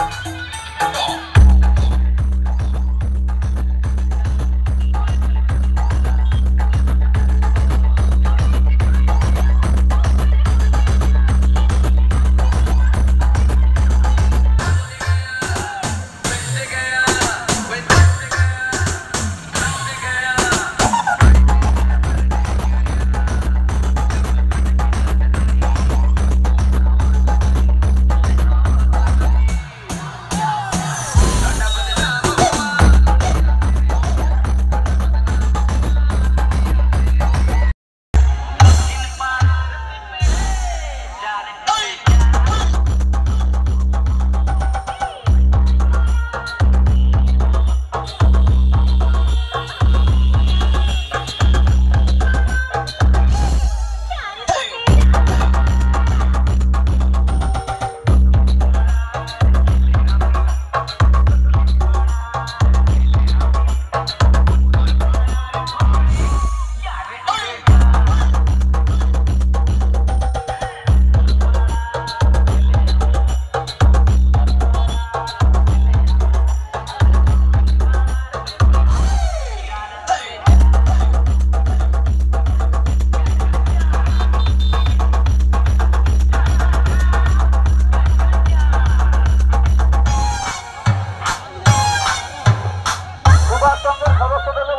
Ugasanga কতটা